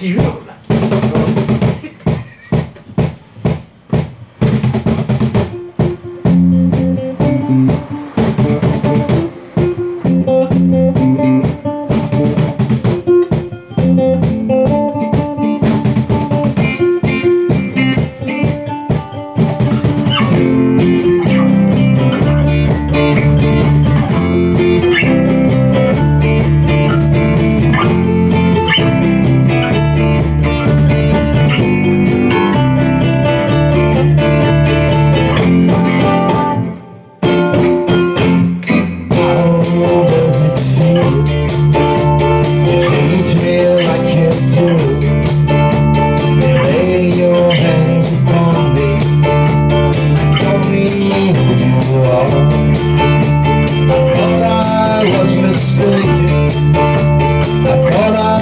Do you wrong I was mistaken I thought I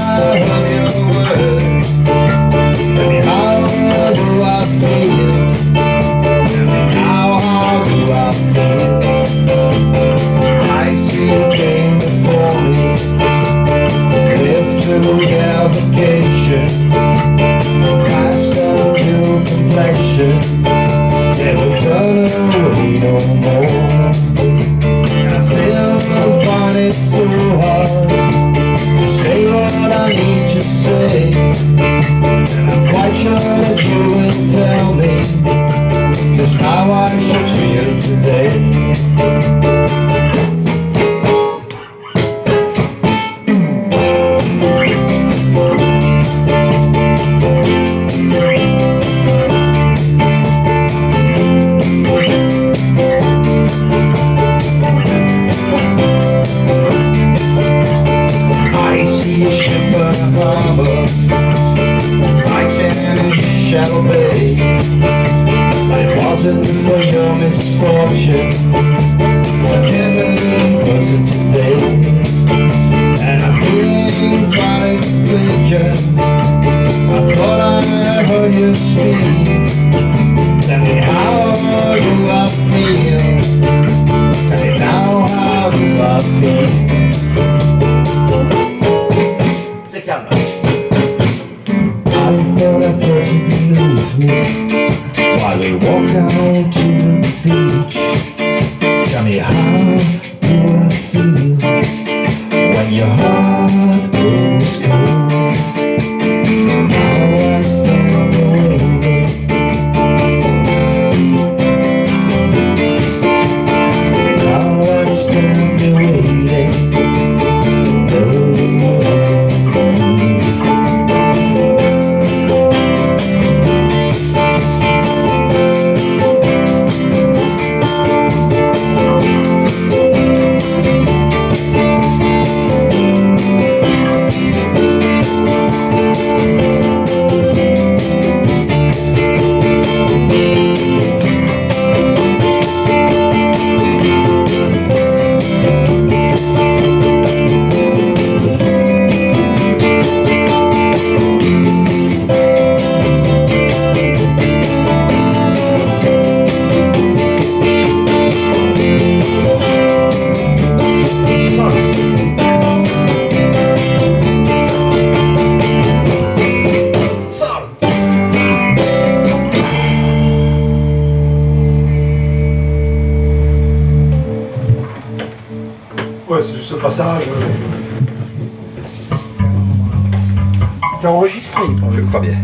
how do I feel? Now how do I feel? I see you came before me navigation no more Still find it so hard to Say what I need to say I'm quite you tell me Just how I should feel today. slumber I can shadow bay It wasn't for your misfortune But heaven wasn't today. And I think that it's vision I thought I heard you speak. Tell me how you are me how do I feel when your heart goes cold? How I stand away. How I stand away. passage. T'as enregistré Je crois bien.